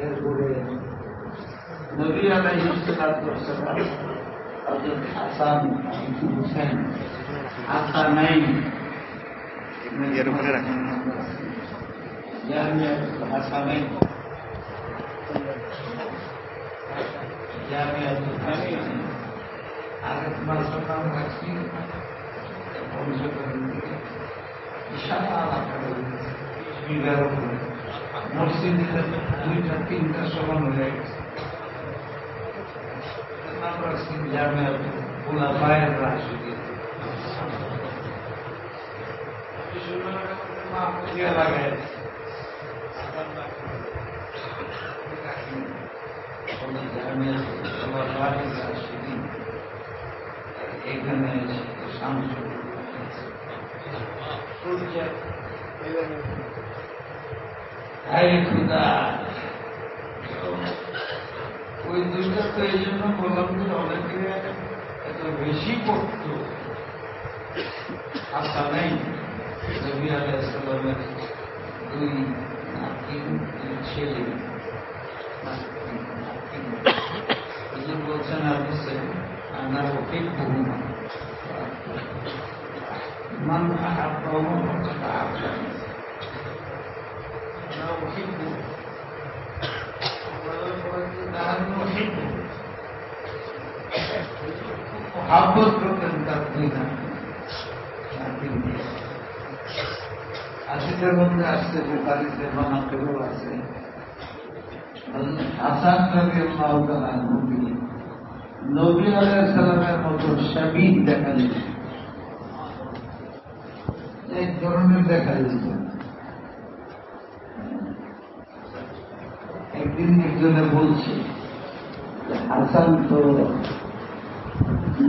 এরপরে নবী আলাইহিসসালাম হযরত হাসান হুসেন হাসানাইন এর উপরে রাখেন জামিয়া হাসানাইন জামিয়া হাসানাইন আগে তোমার সালাম মসজিদে দুইটা তিনটা সমান হয়ে গেছে নাম রাখছি ওই দুইটা তো এই জন্য বললাম যে অনেকে এত বেশি করত আশা নেই নবী আলাইসালামের দুই নাতিন ছেলে বলছেন আপনি আনার ওকে বহু মান আহার فقد أحبني أنا أحبه نحن نحبه محبت করতেন তার দুই নাতিন আশিটার মধ্যে আসছে বোকারিতে বানাতেও আছে হাসান নবী আল্লাহ নবী নবী আলাইসালামের মতো স্বামীন দেখা যেত এক ধরনের দেখা যেত একদিন একজনে বলছে, হাসান তো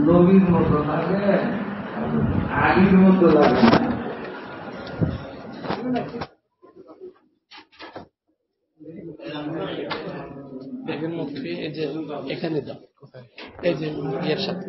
নবীর মতো লাগে আলির মতো লাগে এখানে দাও এই যে ইয়ের সাথে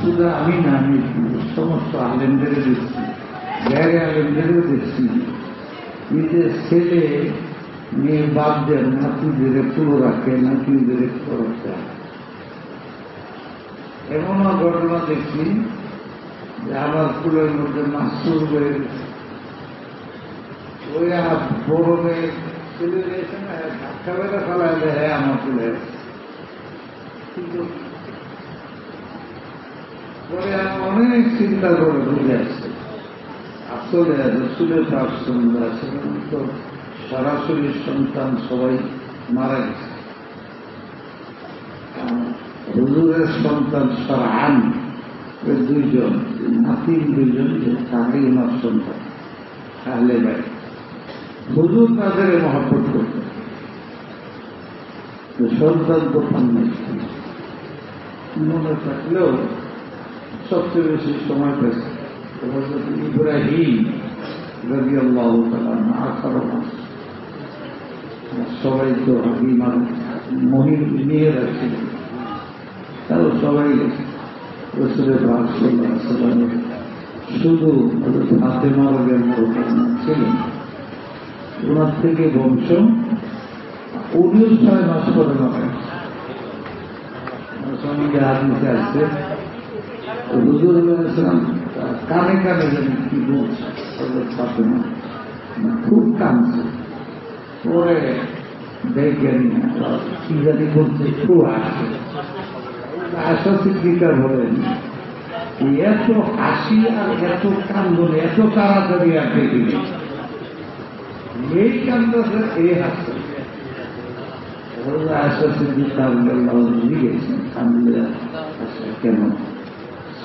শুধু আমি না, আমি সমস্ত আলেমদের দেখছি গ্যারে আলেমদেরও দেখছি। নিজের ছেলে, মেয়ে বাদ বাপদের নাতিদের পুরো রাখে নাতিদের খরচ দেয়। এমনও ঘটনা দেখছি যে আবার ফুলের মধ্যে মাসুর হয়ে গেছে ওই বড় মেয়ে, ছেলে রয়েছে না, ধাক্কা বেড়া ফেলায় দেয় হ্যাঁ আমার ফুলের কিন্তু অনেক চিন্তা করে বুঝে আসছে। আসলে রসুলের তার সন্ধ্যা সেখানে তো সরাসরি সন্তান সবাই মারা গেছে। হুজুরের সন্তান সরহান দুইজন নাতিন দুইজন তাহাই ওনার সন্তান তাহলে ভাই হুজুর তাদের মহাপত করতেন। সন্তান তো পান মনে থাকলেও সবচেয়ে বেশি সময় পেয়েছে ইব্রাহিম রবি আল্লাহ সবাই তো নিয়ে রাখছিল সবাই রসুলের শুধু হাতে মারা ছিলেন ওনার থেকে বংশ উনিশ ছয় মাস করে মারা সঙ্গে হাদিসে আসছে হুজুর ইসলাম কানে কানে যেন কি বলছে খুব কাঁদছে পরে দেখেন কি জানি বলছে খুব আসছে আশা সিদ্দিকার বলেন এত হাসি আর এত কান্দন এত তাড়াতাড়ি আর দেখিনি এই কান্দছে এই হাসছে আশা সিদ্দিকার লিখেছেন কান্দলে কেন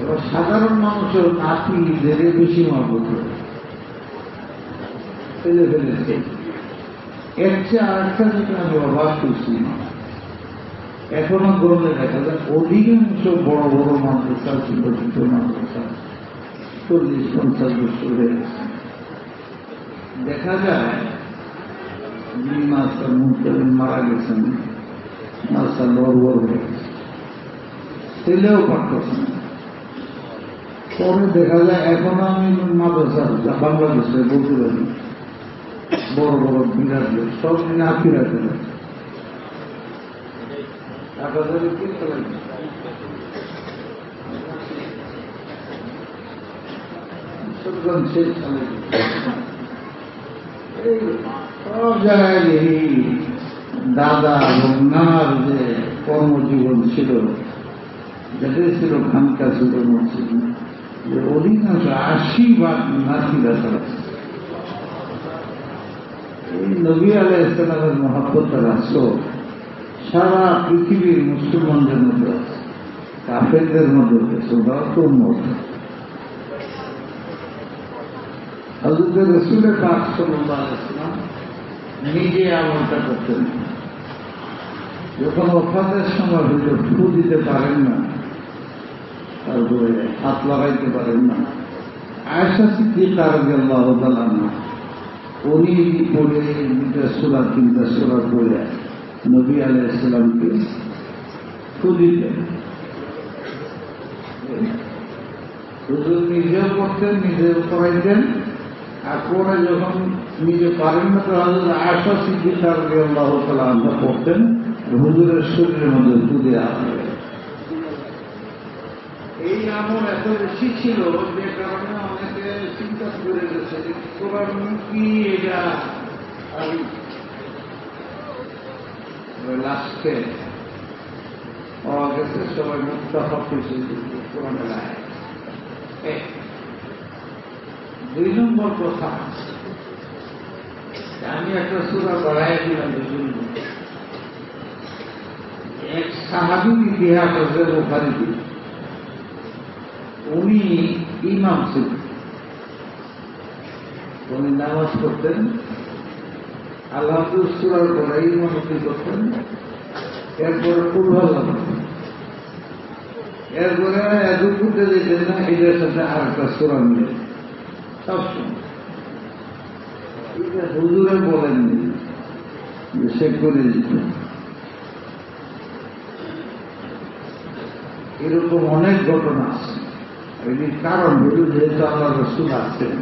এবার সাধারণ মানুষের নাতি জেরে বেশি দেখা অধিকাংশ বড় বড় মাদ্রাসা ছিল চল্লিশ পঞ্চাশ বছর গেছে। দেখা যায় মারা গেছেন, মাস্টার বড় বড় হয়ে গেছে। ছেলেও না। পরে দেখা যায়, এখনও আমি মাদ্রাসা বাংলাদেশে বলতে পারি। বড় বড় বিরাট সব সেই সালে এই সব জায়গায় দাদা এবং যে কর্মজীবন ছিল যেটাই ছিল খানকা ছিল মসজিদ। যে অধিকাংশ আশি ভাগ তারা এই নবী আলাহ ইসলামের মহাব্বত রাষ্ট্র সারা পৃথিবীর মুসলমানদের মধ্যে আছে, কাফেরদের মধ্যে আছে ওরাও তো উন্নত হজরত রসুলের পাক সাল্লাহ ইসলাম নিজে আমলটা করতেন। যখন অফাতের সময় হইল ফু দিতে পারেন না হাত লাগাইতে পারেন না। আয়সা সিদ্দিকা উনি পড়ে দুটা সুরা, তিনটা সুরা পড়ে নবী আলাইহিস সালামকে ফু হুজুর নিজেও করতেন নিজেও করাইতেন আর পরে যখন নিজে পারেন না, তো হাজর আশা রাদিয়াল্লাহু তাআলা আমরা পড়তেন, হুজুরের শরীরের মধ্যে দুধে আসবে এই আমল এত বেশি ছিল যে কারণে অনেকে চিন্তা করে গেছে যে কি এটা? লাস্টে পাওয়া গেছে সবাই খুশি কোরআনের দুই নম্বর কথা। আমি একটা সুরা বাড়াই দিলাম দুজন এক সাহাবির ইতিহাস আছে বোখারিতে উনি ইমাম ছিলেন। উনি নামাজ পড়তেন, আল্লাহ সুরার পরে ইমামতি করতেন। এরপরে ফুলভাল্লা এরপরে দুপুরতে যেতেন না এটার সাথে আর একটা সুরা মিলে। সবসময় হুজুরে বলেননি যে সে করে দিত। এরকম অনেক ঘটনা আছে। কারণ হল যেহেতু আল্লাহ রসুল আছেন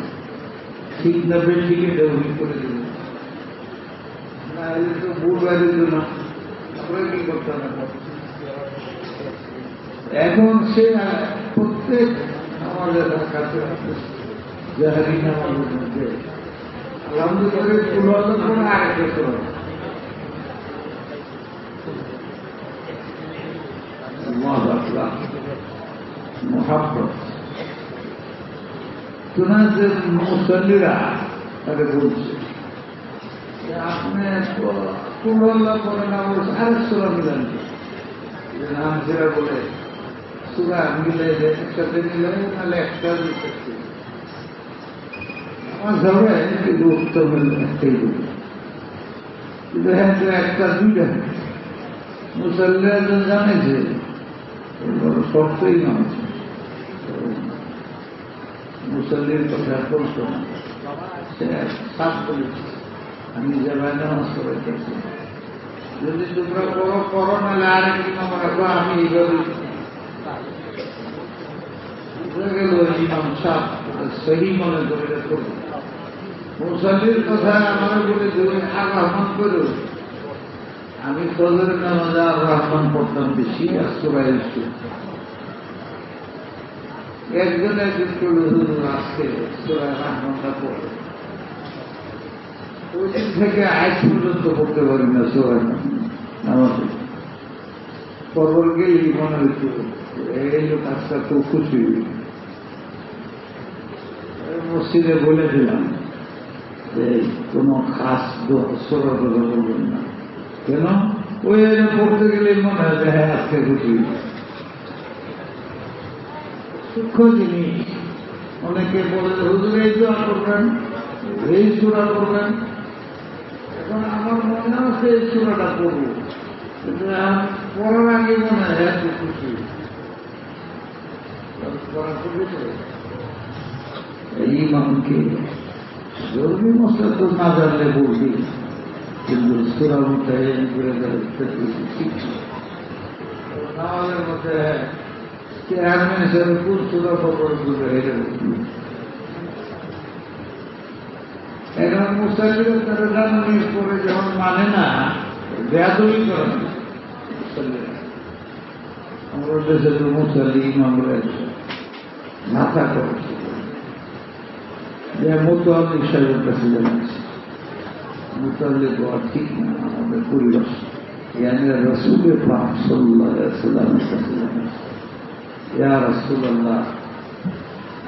ঠিক না বেঠিক এটা উনি করে দেবেন। না তো ভুল বাইরে না। আমরা কি করতে হবে এখন সে প্রত্যেক আমাদের কাছে জাহারি নামাজের মধ্যে আলহামদুলিল্লাহ করে মোহাব্বত। সুনাজের মুসল্লিরা তাকে বলছে যে আপনি পুনর্লা করে না বলছে আরেক সুরা মিলান নাম যেটা বলে সুরা মিলে একসাথে মিলে নাহলে একটা দিতে আমার ধরে কিন্তু উত্তর হল একটাই বলি কিন্তু হ্যাঁ তো একটা দুইটা মুসল্লিরা তো জানে যে বড় শর্তই না আছে মুসল্লির কথা বলতো। না সে সাত বলেছে আমি যে নামাজ করাইতেছি যদি তোমরা করো করো, নাহলে আরেক ইমাম রাখো আমি এইভাবে মনে করে রেখো। মুসাফির কথা আমার বলে তুমি আর রহমান করো, আমি ফজর নামাজে আর রহমান পড়তাম বেশি আর সুরাই একজন করে হুজুর আজকে সুরাই পড়ে থেকে আজ পর্যন্ত পড়তে পারি না আমাকে পরবর গেলেই মনে হইতো এই লোক আজকে খুব খুশি মসজিদে বলেছিলাম যে, কোনো খাস সোরা কথা বলবেন না। কেন? ওই পড়তে গেলে মনে হয় যে হ্যাঁ আজকে খুশি সূক্ষ্ম জিনিস। অনেকে বলে, হুজুর, এই দোয়া করবেন, এই সুরা করবেন এখন আমার মনে আছে এই সুরাটা করব পড়ার আগে মনে হয় এত খুশি। করবে তো। এই ইমামকে জরুরি মশলা তো না জানলে বলবি, কিন্তু সুরা মতো করে আমাদের মধ্যে চেয়ারম্যান হিসেবে কোন সুরা খবরগুলো হেরে এখন মুসাফির তারা জানানির পরে যখন মানে না বেদই করে আমরা দেশের মুসালিম আমরা মাথা করেছি যে মোতাল্লিক সাহেবের কাছে জানাচ্ছি মোতাল্লিক হওয়া ঠিক না, আমাদের পরিবেশ। ইয়ানি রসুলের পাক সাল্লাহ কাছে জানাচ্ছি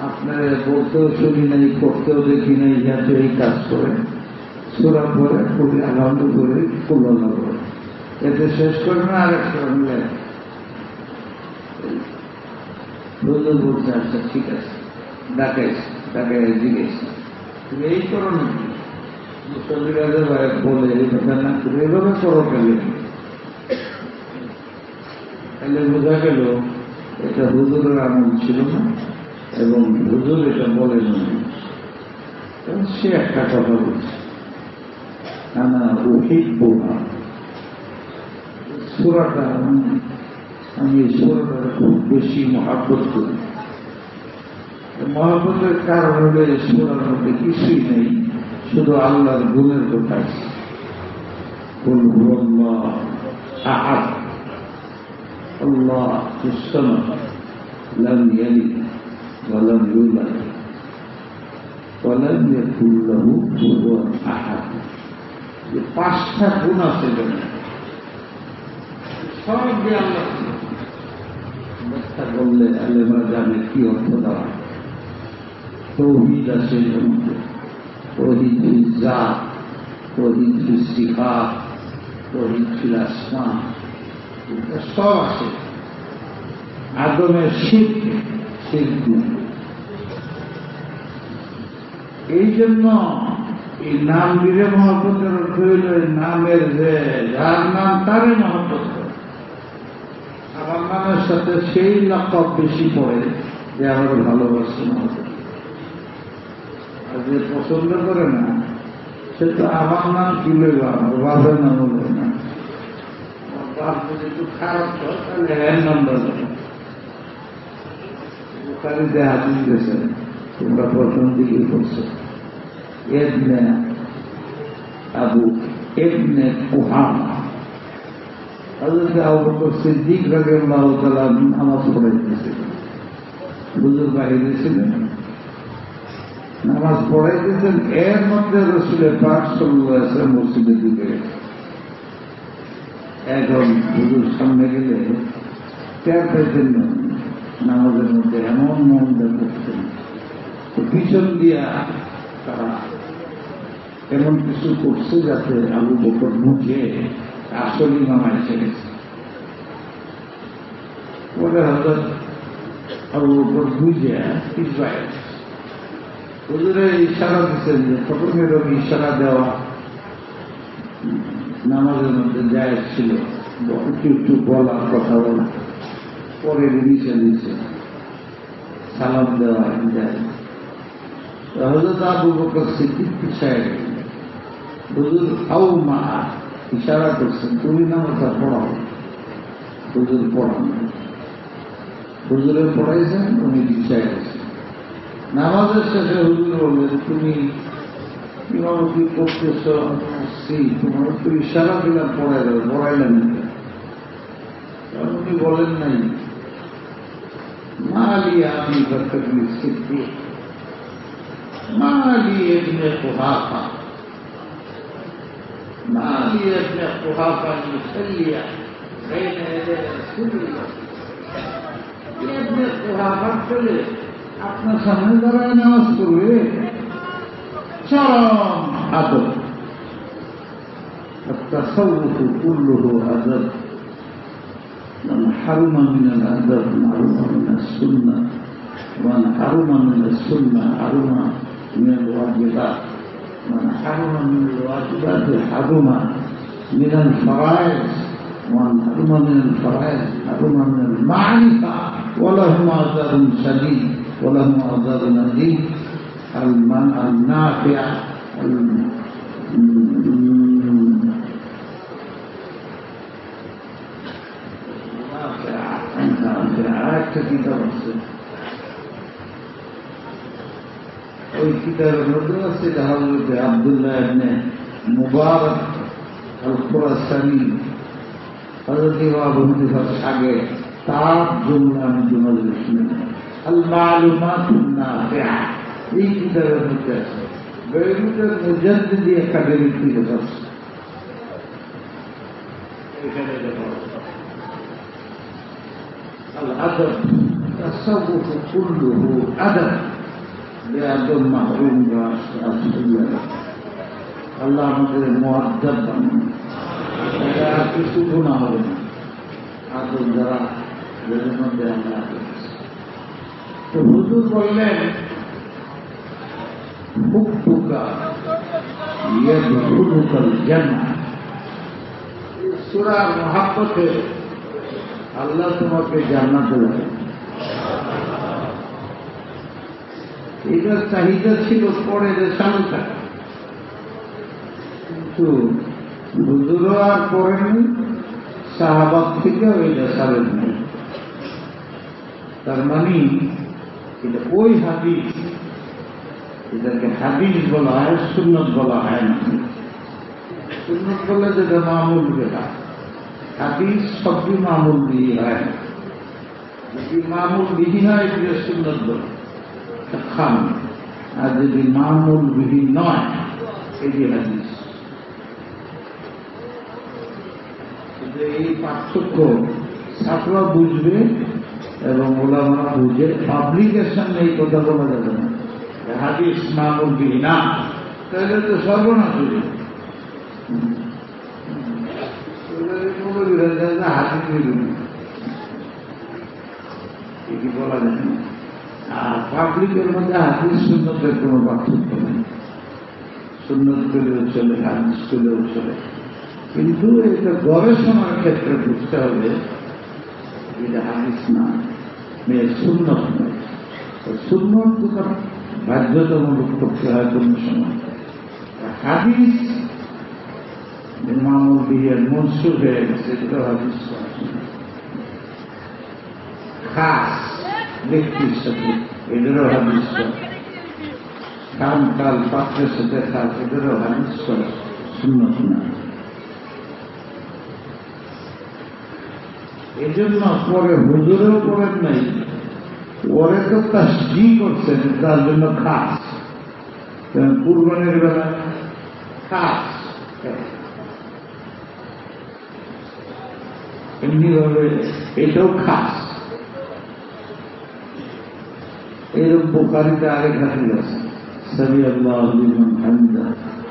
আপনার বলতেও শুনি নাই করতেও দেখি নাই যাতে এই কাজ করে সুরা পরে খুবই আনন্দ করে ফুল্লা করে এতে শেষ করে না বলছে আচ্ছা ঠিক আছে। ডাকাই জিজ্ঞেস তুমি এই করো নাকি? মুসল্লিরা যে বলে, এই কথা না করে, এভাবে করো কেন? তাহলে বোঝা গেল এটা হুজুরের আমল ছিল না, এবং হুজুর এটা বলেন সে একটা কথা বলছে। নানা ওহিব্য না সুরাটা আমি সুরাটা খুব বেশি মহাব্বত করি। মহাব্বতের কারণ হলে সুরার মধ্যে কিছুই নেই, শুধু আল্লাহর গুণের কথা আছে। আহাদ। الله في السماء لم يلد ولم يولد ولم يكن له كفوا احد পাঁচটা গুণ আছে সব যে আল্লাহ ব্যাখ্যা করলে আলেমরা জানে কি অর্থ দেওয়া তৌহিদ আছে এর মধ্যে তৌহিদ জাত তৌহিদ সিফা তৌহিদ আসমা সব আছে। আদমের শীত শিল্প এই জন্য এই নাম দিলে অর্থ হইল নামের যে যার নাম তারই মহব্বত আমার নামের সাথে সেই লকব বেশি পড়ে যে আমার ভালোবাসে মহব্বত আর যে পছন্দ করে না, সে তো আমার নাম তুলে আমার বাবার নাম হলো যদি খারাপ হয় নাম্বার দেবে গেছে তোমরা প্রথম দিকে করছ এবনে আবু এবনে কুহামা হজরত নামাজ পড়াইতেছিলেন হুজুর বাহিরে ছিলেন নামাজ পড়াইতেছেন, এর মধ্যে রসুলের পাক সাল্লাল্লাহু আলাইহি ওয়াসাল্লাম মসজিদে ঢুকে এখন হুজুর সামনে গেলে ত্যাগ পেতেন না। নামাজের মধ্যে এমন মন করতেন পিছন দিয়া তারা এমন কিছু করছে যাতে আবু বকর মুখে আসল এসে গেছে। পরে হয়তো আবু বকর বুঝে পিছবায় হুজুরে ইশারা দিচ্ছেন যে প্রথমের ইশারা দেওয়া নামাজের মধ্যে যায় ছিল। একটু একটু বলার কথা বলা। পরে নিচে নিচে সালাম দেওয়া যায়। হজরত আবু বকর সিদ্দিক পিছায় হুজুর হাউ মা, ইশারা করছেন, তুমি নামাজটা পড়াও। হুজুর পড়ান হুজুরে পড়াইছেন, উনি গেছেন নামাজের শেষে হুজুর বললেন, তুমি ইমামতি করতেছ আসছি তোমার একটু ইশারা দিলাম পড়াই দেবে পড়াইলেন না। কারণ উনি বলেন নাই মালি আমি বরকতলি সিদ্ধি মালি এমনি কুহাফা মালি এমনি কুহাফা মুসল্লিয়া بين يدي رسول الله এমনি কুহাফার ছেলে আপনার সামনে দাঁড়ায় নামাজ পড়বে أدب التصوف كله أدب. من حرم من الأدب حرم من السنة. من حرم من السنة حرم من الواجبات. من حرم من الواجبات حرم من الفرائض. ومن حرم من الفرائض حرم من المعرفة. ولهم عذاب شديد ولهم عذاب نديد النافع الم- আরেকটা কিতাব আছে ওই কিতাবের মধ্যে আছে এটা হজরত আবদুল্লাহ ইবনে মুবারক আল খুরাসানি হজরত ইমাম আবু হানিফার আগে তার জন্য আমি তোমাদের শুনে আল মালুমাতুন নাফিআ এই কিতাবের মধ্যে আছে বেরুতের মুজাদ্দিদি একাডেমিক কিতাব আছে এখানে দেখো الأدب التصوف كله أدب لأدب محروم الله আল্লাহ আমাদের মহাদ্দাব বানান এটা আর কিছু গুণা হবে না আদর যারা যাদের মধ্যে আমরা আছি। তো হুজুর বললেন হুকুকা ইয়াদখুলুকাল জান্নাহ সূরার মহাব্বতে আল্লাহ তোমাকে জান্নাতে দেবে এটার চাহিদা ছিল পরে কিন্তু হুজুরও আর পড়েননি শাহবাগ থেকেও এটা সারেন তার মানে এটা ওই হাদিস এটাকে হাদিস বলা হয়, সুন্নত বলা হয় না। সুন্নত বলে যেটা মামুল বেটা হাদিস সবই মামুল বিহি হয়। যদি মামুল বিহি হয় এটা সুন্নত বলে। খান, আর যদি মামুল বিহি নয় এটি হাদিস। এই পার্থক্য ছাত্ররা বুঝবে এবং ওলামারা বুঝে। পাবলিকেশন এই কথা বলা যাবে না। হাদিস বিহি না তাহলে তো সর্বনাশ হয়ে হাদিস এটি কোনো পার্থক্য নেই। চলে, হাদিস চলে। কিন্তু এটা গবেষণার ক্ষেত্রে বুঝতে হবে এটা হাদিস না, মেয়ে সুন্নত নয়। সুন্নত বাধ্যতামূলক করতে হয় কোনো সময়। হাদিস মামুল বিহের মনসুর হয়ে গেছে, এটা হাদিস খাস ব্যক্তির সাথে এদেরও হাদিস কান কাল পাত্রের সাথে খাস, এদেরও হাদিস সুন্নত না। এই জন্য পরে হুজুরেও করেন নাই। ওরে তো তাসজি করছেন? তার জন্য খাস কুরবানের বেলা খাস এমনি ভাবে এটাও খাস এরকম বোকারিতে আরেক হাতিল আছে। সাবি আল্লাহ হামদা,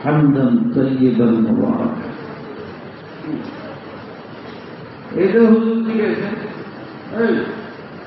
হামদান তৈবান মুবারক। এটা হুজুর এই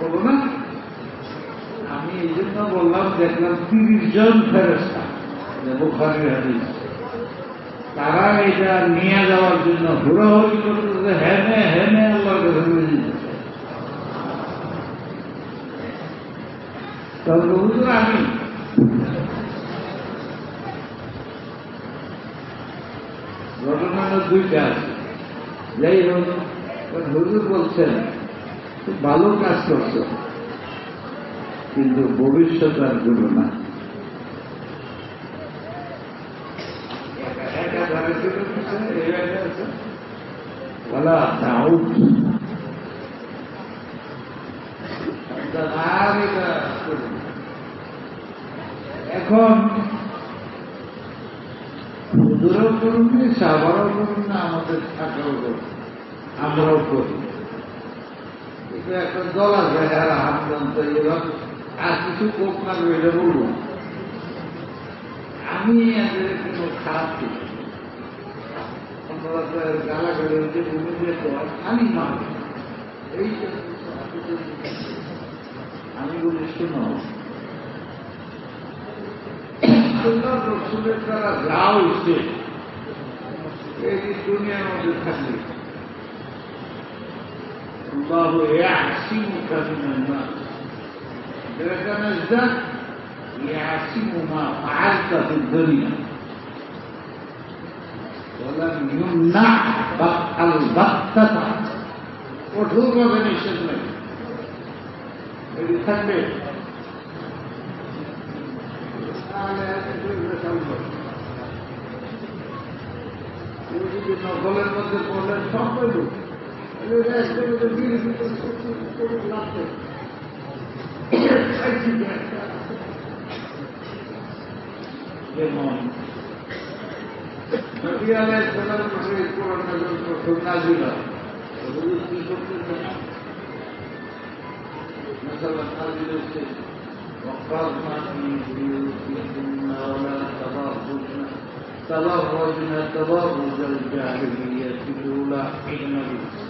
বলো না আমি এই জন্য বললাম দেখলাম তিরিশ জন ফেরস্তা হাদিস। তারা এটা নিয়ে যাওয়ার জন্য হুড়োহুড়ি করতেছে হেনে হেনে যেতেছে তবে আমি ঘটনা দুইটা আছে। যাই হোক, হুজুর বলছেন ভালো কাজ করছ। কিন্তু ভবিষ্যৎ আরগুলো না। এখন হুজুরও করুন সাবারও করুন না, আমাদের থাকাও করুন। আমরাও করি। একটা দল আর কিছু কোপ না এটা বলব। আমি এদের কোনো খারাপ কিছু গালাগালি হচ্ছে ভূমিতে আমি মানি এই আমি বলি, শুনো। রসুলের দ্বারা যা হচ্ছে এই দুনিয়ার মধ্যে থাকলে الله يعصمك من الناس إذا كان الذات يعصم ما فعلت في الدنيا ولم يمنع البتة কঠোরভাবে নিষেধ নেই এটি থাকবে তাহলে এগুলো চলবে। কেউ যদি انه لا يشمل تنزيله في قصص القرون الآخر ففيها لا يتكلم عن القرى النازله وبروز في شرط الجماعه مثلا قابل الخير وقرنا في بيوتكن ولا تبرجن تبرجن تبرج الجاهليه الاولى حين بيوتكن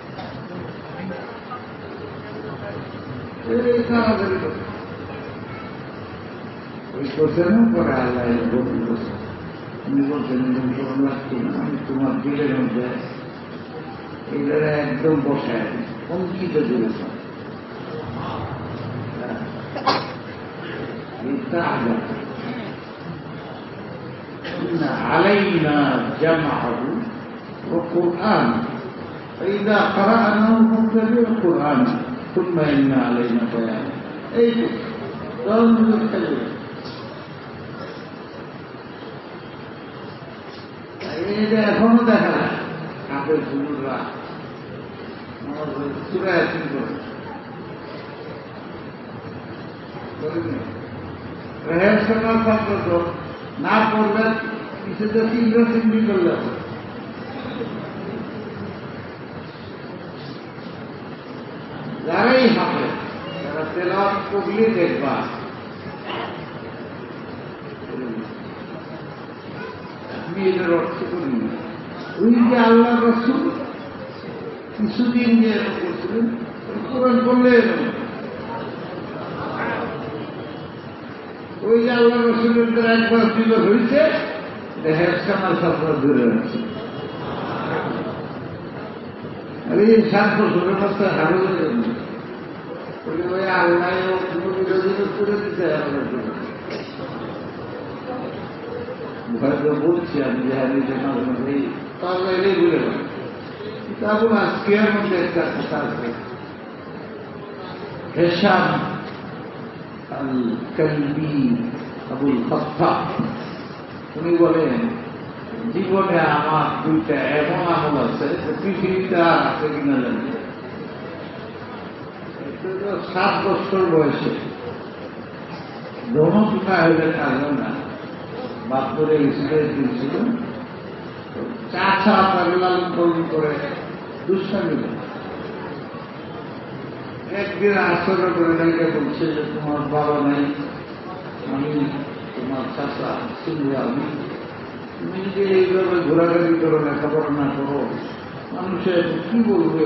Risposteremo ancora alla cosa. Ogni volta mi controllo un attimo, un attimo, non c'è. E veramente un po' serio. Un chilo di questo. بالطاعة إن علينا جمعه وقرآن فإذا قرأناه فاتبع قرآنه ثم إن علينا بيانه أي قال الكلمة এটা এখনো দেখা যায় কাপের সুন্দররা চূড়ায় আসেন করে রেহের সঙ্গে ছাত্র তো না পড়লে কিছুতে তীব্র চিন্তি করলে হবে। তেলাওয়াত করলে দেখবা। আমি এটার অর্থ করি না। ওই যে আল্লাহ রসুল কিছুদিন যে এরকম করছিলেন কোরআন করলে ওই যে আল্লাহ রসুলের দ্বারা একবার দিল হয়েছে, দেহের সামাল সাপড়া ধরে আছে আরে এই সাত বছরের মধ্যে হারো আল্লাহ বিরোধী করে দিতে হবে হয়তো বলছি আমি যে আমি তারপর আজকের মধ্যে একটা কথা আছে হেসাম আল কলবি আবুল উনি বলেন জীবনে আমার দুইটা এমন আমল আছে পৃথিবীতে আর আছে কিনা জানি। সাত বছর বয়সে। না হলে কাজে না বাপ করে দিয়েছিল লালন পালন করে একদিন আশ্চর্য করে নাকি বলছে যে, তোমার বাবা নাই, আমি তোমার চাচা শুনব আমি। তুমি যদি এইভাবে ঘোরাঘুরি করো, লেখাপড়া না করো, মানুষের কি বলবে?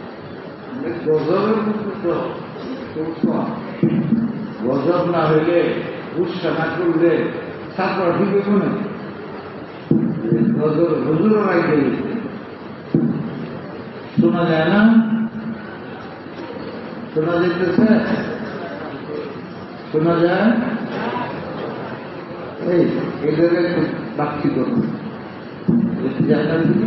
গজবের। গজব না হইলে উৎসাহ না করলে ছাত্র ঠিক হইব না গজব হুজুর রাখতে শোনা যায় না? শোনা যেতেছে শোনা যায়। এই এদের বাক্সি করুন দিল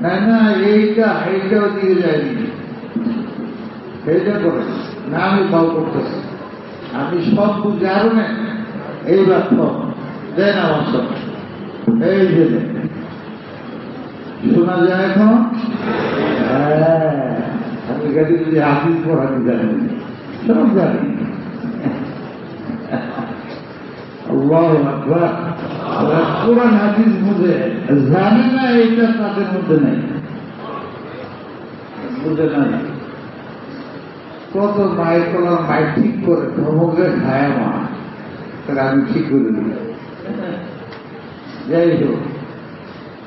না না, এইটা, এইটাও দিয়ে যায়নি। এইটা করে না আমি বাউ করতেছি। আমি সব বুঝে আরও নেই। এই বাক্য দেন আমার সব। এই যে শোনা যায় এখন? হ্যাঁ, আমি গাড়ি যদি হাফিজ পড়াতে জানি সব জানি। কোরআন হাদিস বুঝে। জানে না এইটা তাদের মধ্যে নেই। বুঝে না। কত মায়ের কলাম মায়ের ঠিক করে ধমকে খায় মা। তাহলে আমি ঠিক করে দিই যাই হোক,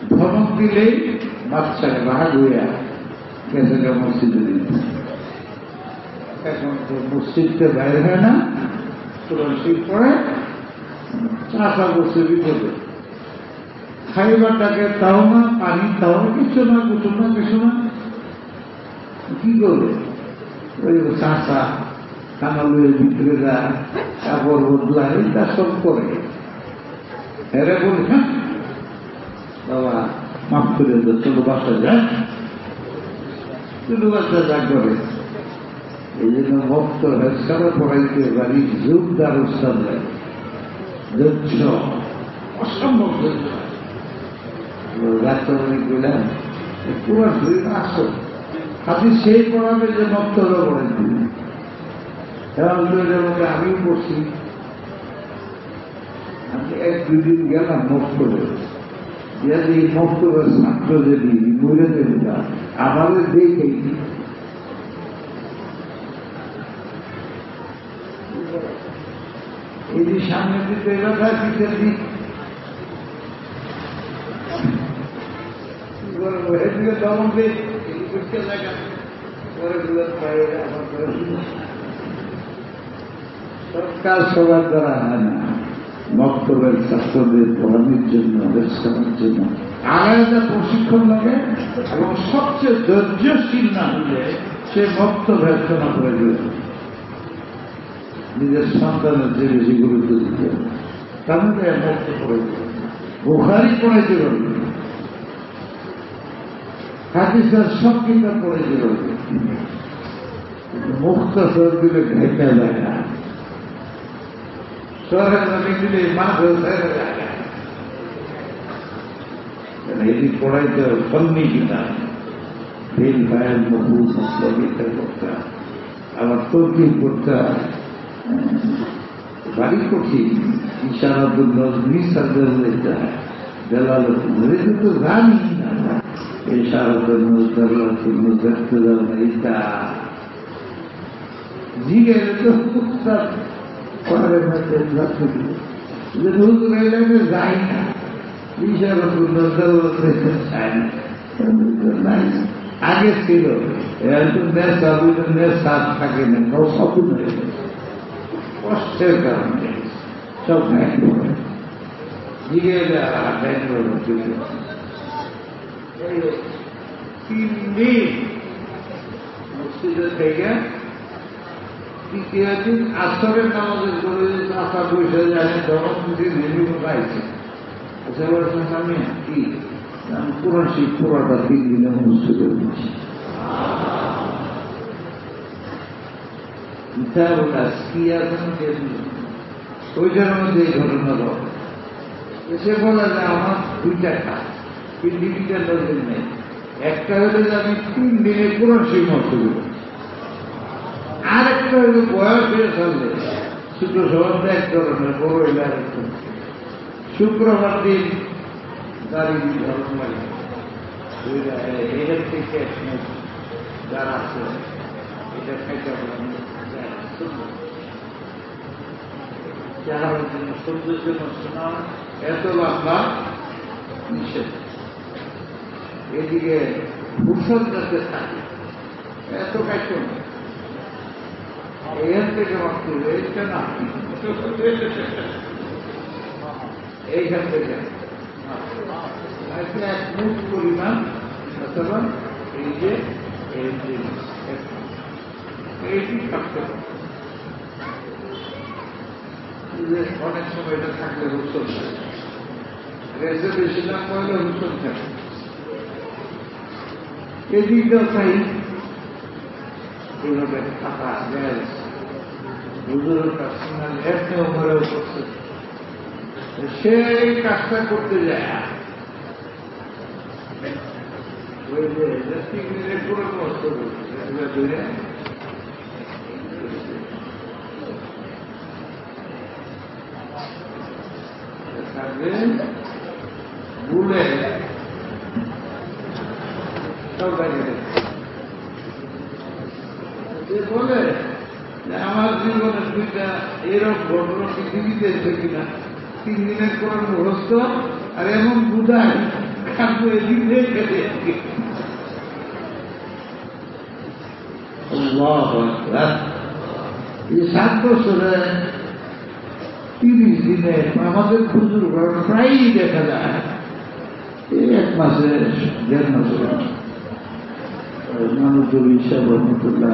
ধমক দিলেই বাচ্চাকে ভাগ হইয়া গেছে মসজিদে এখন তো মসজিদকে বাইরে হয় না, কোরআন শীত পড়ে, চাষা বসে বিপদে। খাইবারটাকে তাও না, পানি তাও না, কিছু না কিছু না কিছু না। কি করবে? ওই চাষা কানালের ভিতরে যায় কাপড় বদলায় তা সব করে এরা বলে হ্যাঁ বাবা, মাফ করে দে চলো বাসা যায় চলো বাসা যা করে এই জন্য ভক্ত হেসারা পড়াইতে পারি জোরদার উৎসাহ দেয় ধৈর্য অসম্ভব ধৈর্য রাত্রে গেলাম পুরো আসো আপনি সেই পড়াবে যে মক্তব্য পড়েন তিনি মধ্যে আমিও পড়ছি আমি এক দুই দিন গেলাম মক্তবে যদি মক্তবের ছাত্র যদি আমাদের দেখেই এই যে সামনে দিতে এলাকা দিক এদিকে দমন দিই সরকার সবার দ্বারা হয় না বক্তব্যের ছাত্রদের পড়ানোর জন্য বেশানোর জন্য আলাদা প্রশিক্ষণ লাগে। এবং সবচেয়ে ধৈর্যশীল না হলে সে বক্তব্য রচনা করে দিল নিজের সন্তানের যে বেশি গুরুত্ব দিতে হবে তাহলে মুক্ত করে দিল বুখারি পড়ে দিল হাদিসের সব কিতাব পড়ে দিল মুক্ত সর দিলে ঘেটে যায় না জমি দিলে মাছ হয়ে এটি পড়াইতে ফন্নি কিতাব দিল বায়ান মহুস ইসলামিকের করতে। হয়। আবার তর্কি করতে। হয়। বাড়ি কঠিন ইশারাতুল নজমি সাদের লেখা দেলালতুল এটা। তো না ইশারাতুল নজদালাতুল নজদাতুল এটা জিগের তো উস্তাদ পরে মধ্যে লক্ষ্য দিল যে হুজুর এলাকে যাই না ইশারাতুল নজদালাতুল চায় না নাই আগে ছিল এরকম দেশ আবিদের দেশ সাথ থাকে না কেউ সপুন হয়ে গেছে কষ্টের কারণে সব এক করে জিগে তিন আসরের নামাজের করে আশা পয়সা যায় তখন ভেবে পাইছে আচ্ছা আমি কি শিখ পুরাটা তিন দিনে ওইটার মধ্যে এই ঘটনা ঘটে সে বলে যে আমার দুইটা কাজ দিনটা নজর নেই একটা হলো আমি তিন দিনে কোরআন নষ্ট করব আর একটা হলো বয়স হয়ে চলবে। ছোট সবারটা এক ধরনের বড় হইলে আর শুক্রবার দিন দাড়ি ধর্ম লাগে। যারা আছে। এটা খাইতে চেহারার জন্য সৌন্দর্যের জন্য শোনা এত লম্বা, নিষেধ। এদিকে ভূষণ যাতে থাকে। এত কাজ না। এখান থেকে ভাবতে এইটা না? এইখান থেকে। একটা এক মুঠ পরিমাণ অথবা এই যে এইটি থাকতে অনেক সময় এটা থাকলে হুসন থাকে। রেসে বেশি দাম পড়লে হুসন থাকে এদিকটাও চাই এইভাবে থাকা যায় হুজুরের কাছে এর ঘরেও করছে সে এই কাজটা করতে যায় ওই যে মিনিট করে কষ্ট করছে ধরে থাকবে ভুলে সব বাইরে সে বলে যে আমার জীবনে দুইটা এরকম ঘটনা পৃথিবীতে এসে কিনা? তিন দিনের কোন মুহূর্ত আর এমন বুঝায় খাদ্য এদিক খেতে এই সাত বছরে তিরিশ দিনে আমাদের খুচুর প্রায়ই দেখা যায়। এই এক মাসে দেড় মাসে। মানুষের ইসাব রহমতুল্লাহ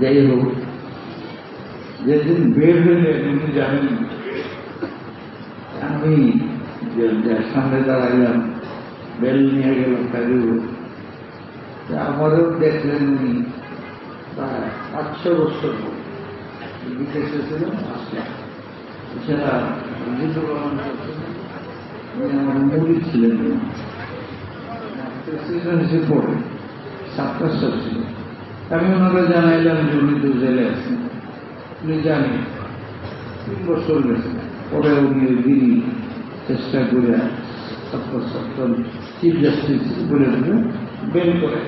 যাই হোক যেদিন বের হইলেন উনি জানেন আমি সামনে দাঁড়াইলাম, বেল নিয়ে গেলাম কাজে আমারও দেখলেন উনি পাঁচশো বছর বিদেশে ছিলেন আসলাম। এছাড়া মুজিবুর রহমান ছিলেন। প্রেসিডেন্সি সাতটা ছিল আমি ওনারা জানাইলাম যে উনি তো জেলে আছেন। উনি জানি তিন বছর গেছে। পরে উনি গিরি চেষ্টা করে সত্তর সত্তর চিফ জাস্টিস করে দেবে বের করে।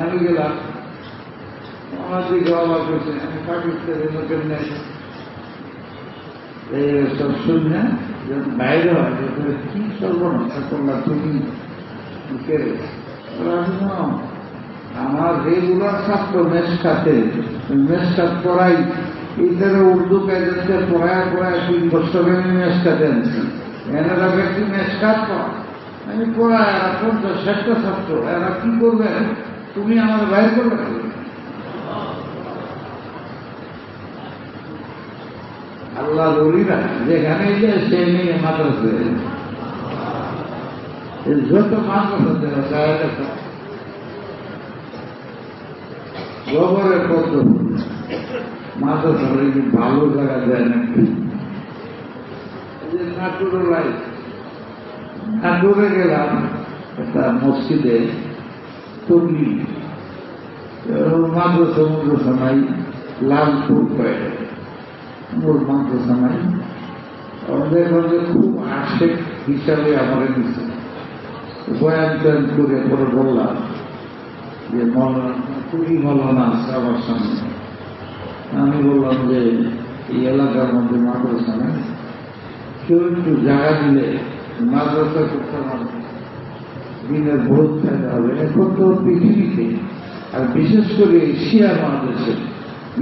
আমি গেলাম। আমার দিকে অবাক হয়েছে আমি পাকিস্তানের লোকের নেই সব শুনে বাইরে হয় কি সর্বনাশা করলাম তুমি? কে আমার রেগুলার ছাত্র মেসকাতে, মেসকাত পড়াই এইটারে উর্দু কায়দাতে পড়ায় পড়ায় তিন বছর আমি মেসকাতে আনছি এনারা ব্যক্তি মেসকাত পড়া আমি পড়ায় পঞ্চাশ ষাটটা ছাত্র। এরা কি করবে? তুমি আমার বাইর করবে আল্লাহ বলিরা যেখানে যায় সে নিয়ে মাদ্রাসে। যত মাদ্রাসাতে আছে গোবরের পদ্ধতি মাদ্রাসা কি ভালো জায়গা যায় নাকি? নাটুরো লাইফ গেলাম একটা মসজিদে তবলি মাদ্রাসা মাদ্রাসা নাই, লালপুর কয়েক মোর মাদ্রাসা নাই। আমাদের মধ্যে খুব আশেক হিসাবে আমার নিচ্ছে বয়ান করে পরে বললাম যে মৌলানা কুড়ি মৌলানা আছে আমার সামনে। আমি বললাম যে, এই এলাকার মধ্যে মাদ্রাসা নেই। কেউ একটু জায়গা দিলে মাদ্রাসা করতে পারবে দিনের বহুত ফায়দা হবে। এখন তো পৃথিবীতে, আর বিশেষ করে এশিয়া মহাদেশে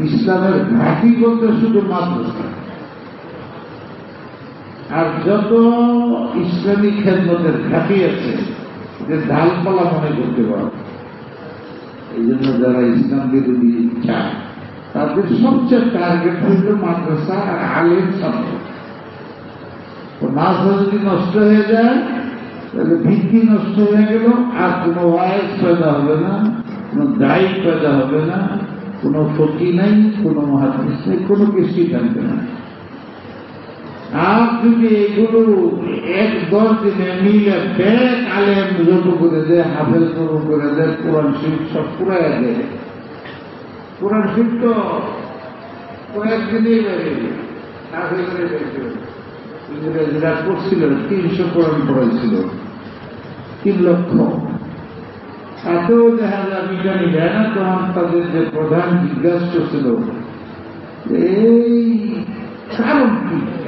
ইসলামের ঘাঁটি বলতে শুধু মাদ্রাসা। আর যত ইসলামী খেদমতের ঘাঁটি আছে, যে ডালপালা মনে করতে পারো এই জন্য যারা ইসলাম বিরোধী চায়, তাদের সবচেয়ে টার্গেট হইল মাদ্রাসা আর আলেম ছাত্র। মাদ্রাসা যদি নষ্ট হয়ে যায়, তাহলে ভিত্তি নষ্ট হয়ে গেল, আর কোনো ওয়াইস পয়দা হবে না, কোনো দায়ী পয়দা হবে না, কোনো ফকি নাই, কোনো মহাদিস নেই, কোনো কিছুই থাকবে না। আর যদি এগুলো এক দিনে মিলে ব্যাগ আলেম যত করে দেয় হাফেজ যত করে দেয় কোরআন শরীফ সব পুরাই দেয়। কোরআন শরীফ তো কয়েকদিনেই ইংরেজরা করছিল তিনশো কোরআন পড়াইছিল। তিন লক্ষ। তাতেও দেখা যায় বিজ্ঞানী দেয় না। তখন তাদের যে প্রধান জিজ্ঞাসা ছিল এই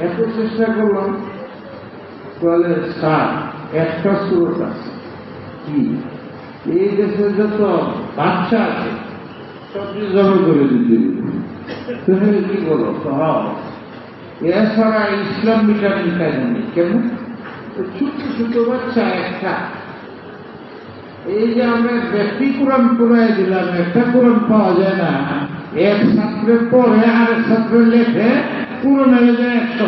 এত চেষ্টা করলাম স্যার, একটা আছে। কি? এই যত বাচ্চা আছে করে দিতে তুমি কি বলো? এছাড়া ইসলাম মিটার কাজ নেই। কেমন? ছোট ছোট বাচ্চা একটা। এই যে আমরা ব্যক্তি কোরআন কোরআন দিলাম, একটা কোরআন পাওয়া যায় না। এক ছাত্রের পরে আরেক ছাত্রের লেখে পূরণ হয়ে যায় একশো।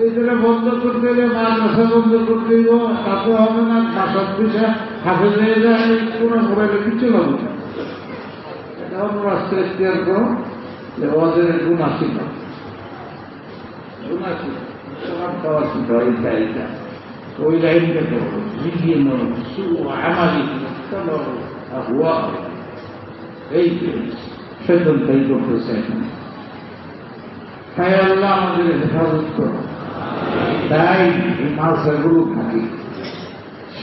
এই যেটা বন্ধ করতে গেলে মাদ্রাসা বন্ধ করতে দিব তাতে হবে না মাসার পয়সা হাফে হয়ে যায় কোরআন কোরআনে কিছু হবে না। এটা অন্য করো যে ওদের গুণ আসি গুণ ওই লাইনটা নয় চলো হুয়া তাই করতেছে এখন। তাই আল্লাহ আমাদের হেফাজত করো। তাই এই মালসাগুলো থাকে।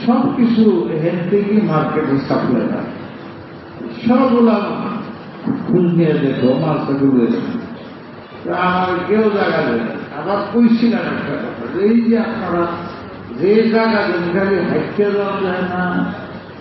সব কিছু এখান থেকে মার্কেটে সাপ্লাই হয়। সবগুলা খোঁজ নিয়ে দেখো মালসাগুলো আমার কেউ জায়গা না। আবার কইছিলাম একটা কথা। এই যে আপনারা যে জায়গা দেন, খালি হাইটে দেওয়া যায় না।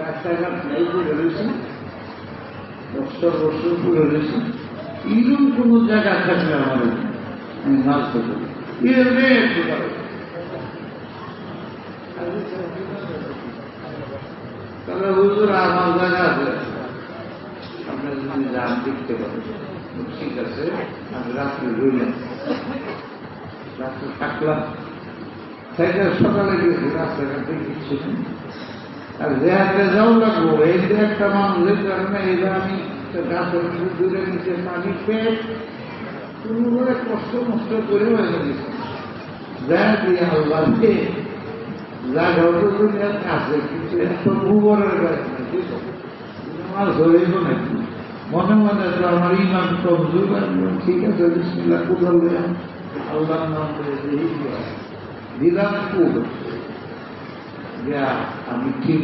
রাস্তাঘাট নেই করে রয়েছে। বছর বছর করে এরকম জায়গা থাকলে আমার আমি মাছ করতে এর একটু পারে তাহলে হুজুর, আমার জায়গা আছে। আপনার যদি যান, দেখতে পারেন ঠিক আছে, আমি রাত্রে রইলাম। রাত্রে থাকলাম। থেকে সকালে গেছি রাস্তাঘাটে কিছু নেই। আর যে হাতে যাও লাগবো এই যে একটা মানুষের কারণে এইবার আমি গাছের দূরে নিচে পানি পেয়ে করে কষ্ট মষ্ট করে হয়ে গেছে। যা দিয়ে যা ঘটে দুনিয়ার কাছে কিন্তু এত গোবরের গাছ মনে মনে তো আমার ইমান কমজোর ঠিক আছে, বিসমিল্লাহ কোথাও দিলাম আল্লাহর নাম করে দিলাম খুব যে আমি ঠিক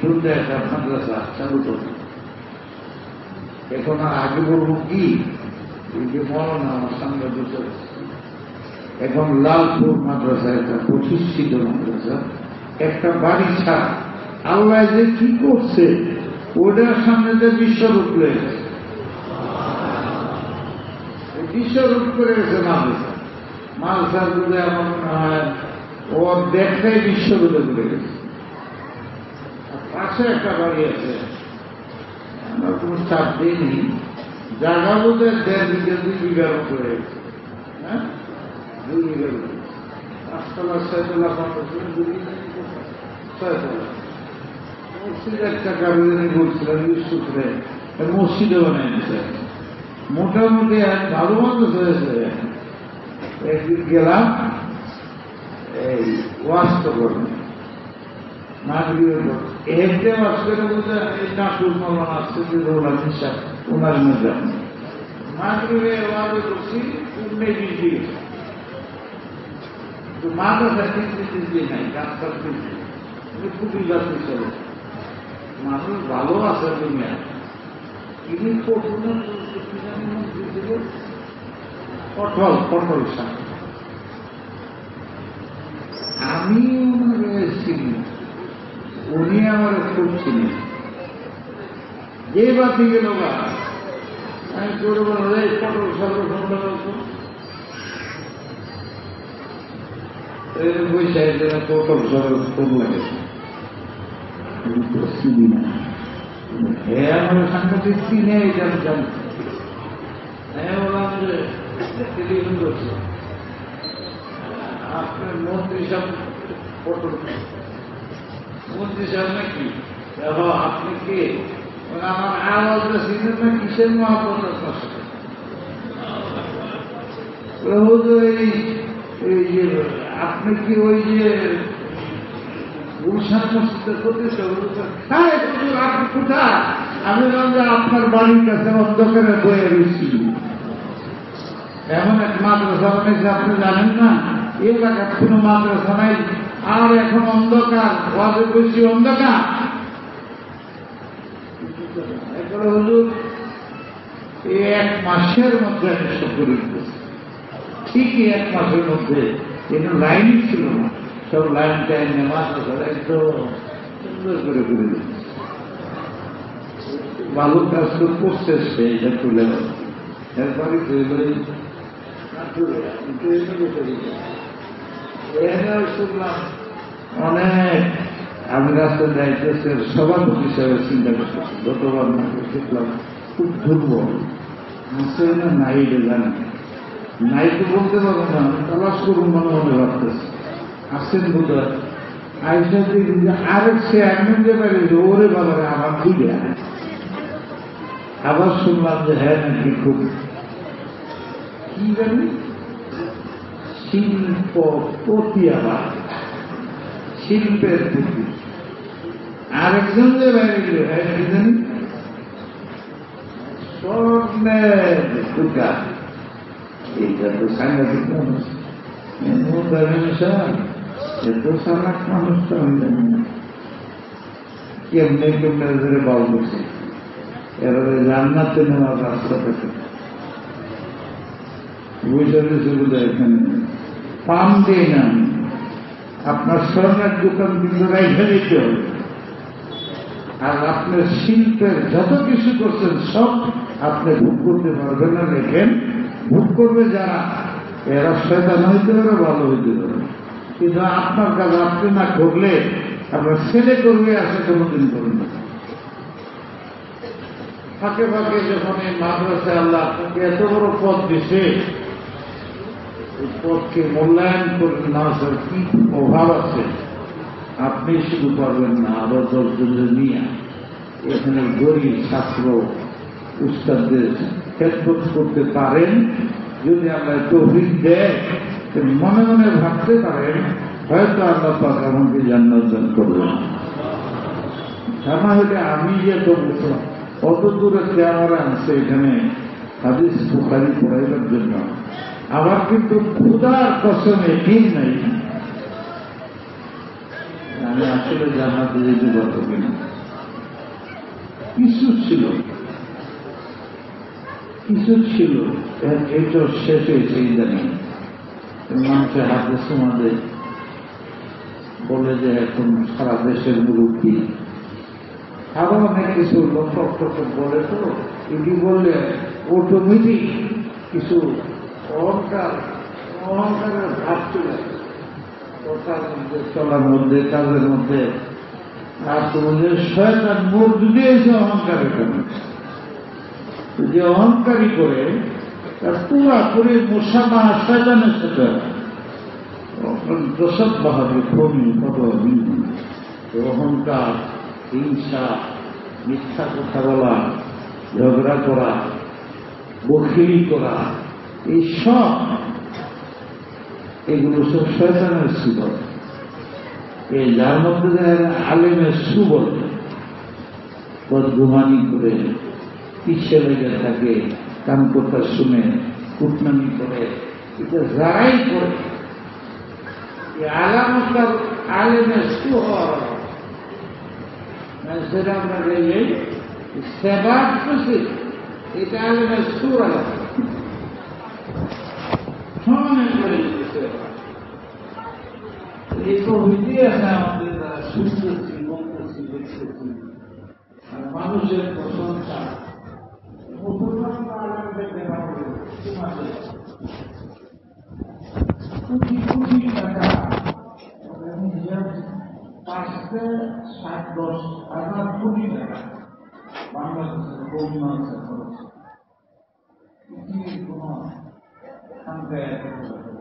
ফুটে একটা মাদ্রাসা চালু এখন আগে বলব কি আমার এখন লালপুর মাদ্রাসা একটা প্রতিষ্ঠিত মাদ্রাসা একটা বাড়ি ছাড়া আল্লাহ যে কি করছে ওটার সামনে যে বিশ্বরূপ রয়ে গেছে বিশ্বরূপ করে গেছে মাদ্রাসা মাদ্রাসা যদি আমার হয় ওর দেখটাই বিশ্বরূপে গেছে। পাশে একটা বাড়ি আছে। আমরা কোনো চাপ দিইনি জায়গা বলতে দেড় বিঘা, দুই বিঘার মতো হয়ে গেছে। হ্যাঁ? দুই বিঘার মতো। মসজিদ একটা বলছিলাম মসজিদে মোটামুটি ভালো মানুষ হয়েছে একদিন গেলাম এই ওয়াশ তো। করবে মাগরিবের পর এমনি ওয়াশ নাই খুবই যাচ্ছে চলে মানুষ ভালো আছে দুনিয়া। তিনি প্রথমে পটল পটল শাক আমি ওনাকে চিনি উনি আমার খুব চিনি যে বাতি গেল আমি করে পটল সর্বসম্ভব চিনি না? হ্যাঁ আমার সাংবাদিক চিনে এটা আমি বললাম যে করছে আপনার মন্ত্রী সাহেব আপনি কে আমার চিনেন না কিসের আপনি কি ওই যে গুলশান মসজিদে করতেছে হ্যাঁ আপনি কোথায় আমি বললাম আপনার বাড়ির কাছে অন্ধকারে বয়ে রয়েছি এমন এক মাদ্রাসা বানিয়েছে আপনি জানেন না এলাকার কোনো মাদ্রাসা নাই আর এখন অন্ধকার ওয়াজে বেশি অন্ধকার। এরপরে হুজুর এই এক মাসের মধ্যে আমি সব করে ঠিকই এক মাসের মধ্যে, কিন্তু লাইনই ছিল না। সব লাইন টাইন নেওয়া একদম সুন্দর করে করে দিচ্ছে ভালো কাজ তো করছে সে, এটা তুলে এরপরে তুই বলি শুনলাম অনেক আমি রাস্তায় যাইতেছে, সভাপতি হিসাবে চিন্তা করতেছি, গতবার না, দেখলাম খুব দুর্বল। আছে না নাই জানি নাই তো বলতে পারব না তালাশ করুন মনে মনে ভাবতেছে। আসছেন বোধ হয় আইসা দেখি যে আরেক সে একদিন যে পারে ওরে বাবারে আমার বুঝে আবার শুনলাম যে হ্যাঁ নাকি খুব। কি জানি? শিল্প প্রতি আবার শিল্পের প্রতি আরেকজন যে বাইরে গেল হ্যাঁ কি জানি স্বর্ণের টুকা এইটা তো সাংঘাতিক মানুষ এত সালাক মানুষ তো আমি জানি না কেমনে কেমনে ধরে বাল করছে এবারে জান্নাতে নেওয়ার রাস্তা থেকে বুঝে সুবিধা এখানে পাম দিয়ে না আপনার স্বর্ণের দোকান কিন্তু রেখে দিতে হবে। আর আপনার শিল্পের যত কিছু করছেন, সব আপনি ভোগ করতে পারবেন না। দেখেন, ভোগ করবে যারা, এরা শয়তান হইতে পারে, ভালো হইতে পারে। কিন্তু আপনার কাজ আপনি না করলে, আপনার ছেলে করবে আসে কোনোদিন করবে না। ফাঁকে ফাঁকে যখন এই মাদ্রাসায় আল্লাহ এত বড় পথ দিছে পদকে মূল্যায়ন করে না স্যার কি অভাব আছে? আপনি শুধু পারবেন না, আরও দশজনের নিয়ে এখানে গরিব ছাত্র উস্তাদদের খেদমত করতে পারেন, যদি আল্লাহ তৌফিক দেয় মনে মনে ভাবতে পারেন, হয়তো আল্লাহ পাক আমাকে জান্নাত দান করবেন। তা না হলে আমি যে অত দূরে ক্যামেরা আনছে এখানে? হাদিস বুখারি পড়াইবার জন্য। আবার কিন্তু ক্ষুদার কসমে ঠিক নাই। আমি আসলে জানাতে যেতে পারত কিনা? কিছু ছিল। কিছু ছিল। এটা শেষ হয়েছে ইদানিং। মানুষের হাতে সমাজে বলে যে এখন সারা দেশের মুরব্বী। আরও অনেক কিছু টক্ষক বলে তো, এটি বললে অটোমেটিক কিছু অহংকার, অহংকারের ভাব চলে। কথার চলার মধ্যে, কাজের মধ্যে, আর তোমাদের শয়তান মুখ এসে অহংকারের কারণে যে অহংকারী করে, তার পুরা পুরি মুসামা শয়তানের সাথে দশক বাহাদুর কমি কত অহংকার, হিংসা, মিথ্যা কথা বলা, ঝগড়া করা বখিল করা এই সব, এগুলো সব শয়তানের সুবল। এই যার মধ্যে আলেমের সুবল, বদগুমানি করে পিছিয়ে লেগে থাকে কান কথা শুনে, কুটনামি করে, এটা যারাই করে আলামতার আলেমের সু হওয়ার মানে সেটা আমরা সেবার এটা আলেমের সুর আলাদা সমানে করে দিতেছে এই তো হইতে আছে আমাদের দ্বারা শুনতেছি বলতেছি দেখতেছি আর মানুষের প্রশংসা মুসলমান আলমদের দেখা হবে সমাজে কোটি কোটি টাকা নিজের পাঁচটা সাত দশ হাজার কোটি টাকা বাংলাদেশের গরিব মানুষের খরচ পৃথিবীর কোন সংখ্যায় এত খরচ